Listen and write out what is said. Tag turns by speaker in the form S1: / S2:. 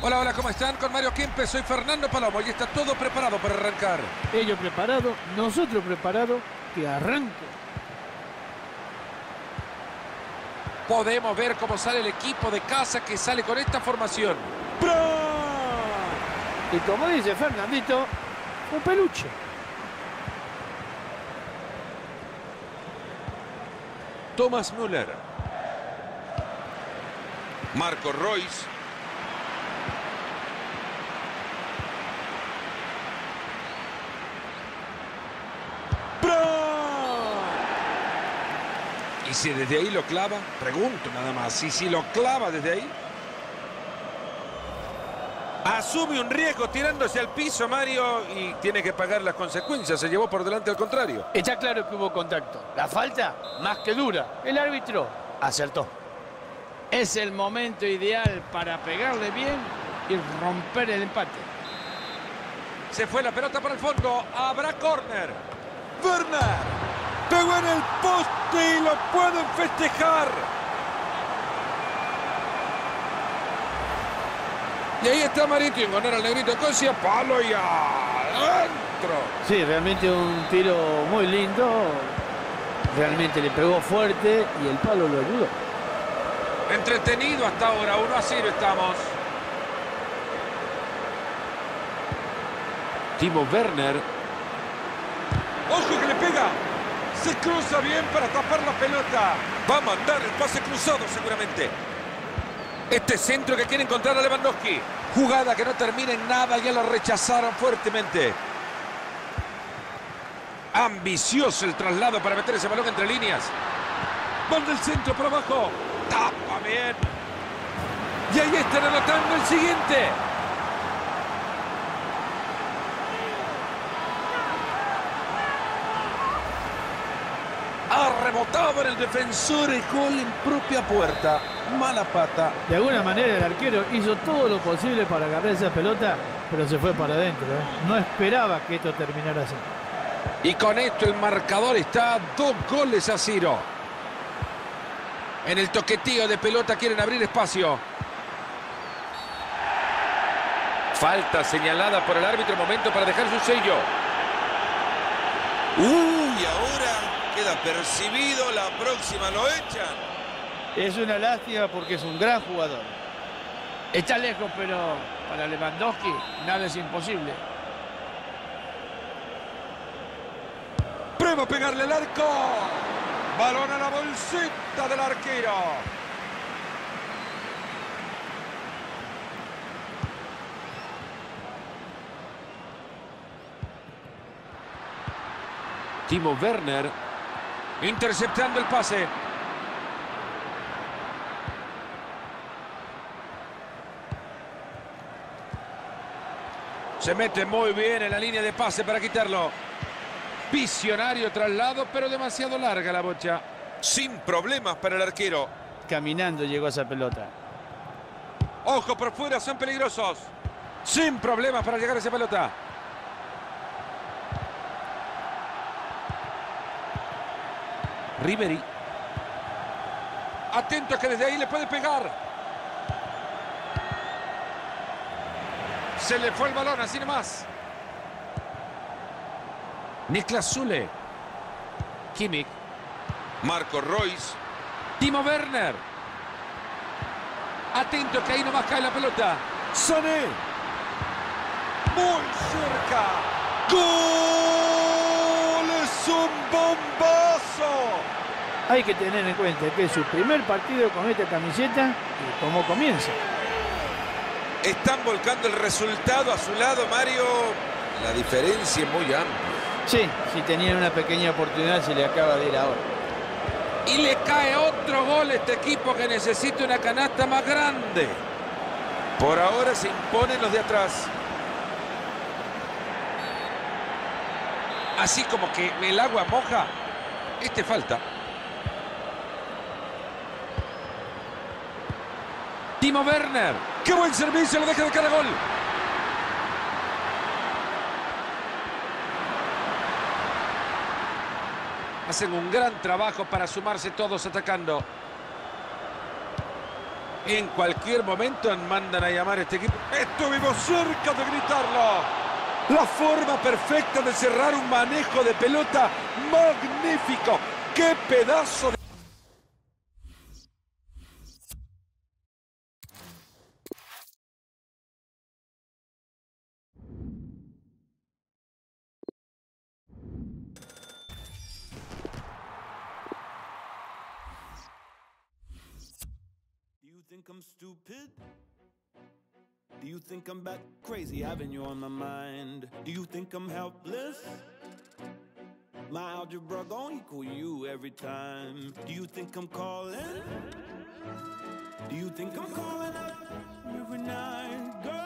S1: Hola, hola, ¿cómo están? Con Mario Kempes, soy Fernando Palomo y está todo preparado para arrancar.
S2: Ellos preparados, nosotros preparados, que arranque.
S1: Podemos ver cómo sale el equipo de casa que sale con esta formación.
S2: Y como dice Fernandito, un peluche.
S1: Thomas Müller.
S3: Marco Royce.
S1: ¿Y si desde ahí lo clava? Pregunto nada más. ¿Y si lo clava desde ahí? Asume un riesgo tirándose al piso, Mario, y tiene que pagar las consecuencias. Se llevó por delante al contrario.
S2: Está claro que hubo contacto. La falta, más que dura. El árbitro acertó. Es el momento ideal para pegarle bien y romper el empate.
S1: Se fue la pelota para el fondo. Habrá córner.
S3: Werner. Pegó en el poste y lo pueden festejar.
S1: Y ahí está Marito y engonar al negrito Cosia. Palo y adentro.
S2: Sí, realmente un tiro muy lindo. Realmente le pegó fuerte y el palo lo ayudó.
S1: Entretenido hasta ahora. 1 a 0 estamos. Timo Werner.
S3: ¡Ojo que le pega! Se cruza bien para tapar la pelota. Va a mandar el pase cruzado seguramente.
S1: Este centro que quiere encontrar a Lewandowski. Jugada que no termina en nada, ya lo rechazaron fuertemente. Ambicioso el traslado para meter ese balón entre líneas. Manda el centro por abajo. Tapa bien. Y ahí están anotando el siguiente. En el defensor el gol en propia puerta. Mala pata.
S2: De alguna manera el arquero hizo todo lo posible para agarrar esa pelota, pero se fue para adentro. ¿eh? No esperaba que esto terminara así.
S1: Y con esto el marcador está a dos goles a cero. En el toquetío de pelota quieren abrir espacio. Falta señalada por el árbitro. Momento para dejar su sello.
S3: Uy, ahora queda percibido. La próxima lo echan.
S2: Es una lástima porque es un gran jugador. Está lejos, pero para Lewandowski nada es imposible.
S1: Prueba a pegarle al arco. Balón a la bolsita del arquero. Timo Werner interceptando el pase. Se mete muy bien en la línea de pase para quitarlo. Visionario traslado, pero demasiado larga la bocha.
S3: Sin problemas para el arquero.
S2: Caminando llegó esa pelota.
S1: Ojo por fuera, son peligrosos. Sin problemas para llegar a esa pelota. Ribery. Atento que desde ahí le puede pegar. Se le fue el balón, así nomás. Niklas Zule. Kimmich.
S3: Marco Royce.
S1: Timo Werner. Atento que ahí nomás cae la pelota.
S3: Sané. Muy cerca. ¡Gol! ¡Es un bombazo!
S2: Hay que tener en cuenta que es su primer partido con esta camiseta y cómo comienza.
S3: Están volcando el resultado a su lado, Mario. La diferencia es muy amplia.
S2: Sí, si tenían una pequeña oportunidad se le acaba de ir ahora.
S1: Y le cae otro gol a este equipo que necesita una canasta más grande.
S3: Por ahora se imponen los de atrás.
S1: Así como que el agua moja. Este falta. Timo Werner. ¡Qué buen servicio! Lo deja de cara gol. Hacen un gran trabajo para sumarse todos atacando. En cualquier momento mandan a llamar a este equipo. Estuvimos cerca de gritarlo. La forma perfecta de cerrar un manejo de pelota magnífico. ¡Qué pedazo de...
S2: think I'm stupid? Do you think I'm back crazy having you on my mind? Do you think I'm helpless? My algebra gon' equal you every time. Do you think I'm calling? Do you think I'm calling up every night? Girl,